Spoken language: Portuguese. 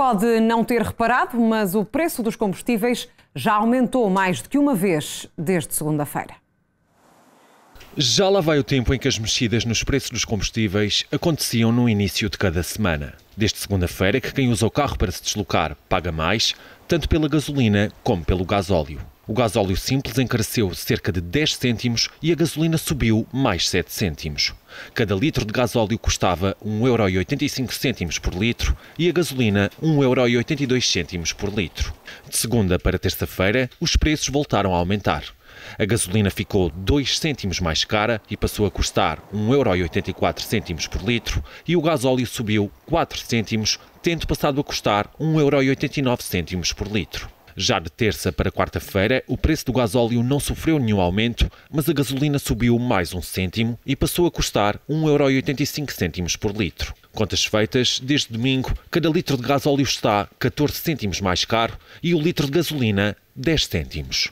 Pode não ter reparado, mas o preço dos combustíveis já aumentou mais do que uma vez desde segunda-feira. Já lá vai o tempo em que as mexidas nos preços dos combustíveis aconteciam no início de cada semana. Desde segunda-feira que quem usa o carro para se deslocar paga mais, tanto pela gasolina como pelo gasóleo. O gasóleo simples encareceu cerca de 10 cêntimos e a gasolina subiu mais 7 cêntimos. Cada litro de gasóleo custava 1,85€ por litro e a gasolina 1,82€ por litro. De segunda para terça-feira, os preços voltaram a aumentar. A gasolina ficou 2 cêntimos mais cara e passou a custar 1,84€ por litro e o gasóleo subiu 4 cêntimos, tendo passado a custar 1,89€ por litro. Já de terça para quarta-feira, o preço do gasóleo não sofreu nenhum aumento, mas a gasolina subiu mais um cêntimo e passou a custar 1,85€ por litro. Contas feitas, desde domingo, cada litro de gasóleo está 14 cêntimos mais caro e o litro de gasolina 10 cêntimos.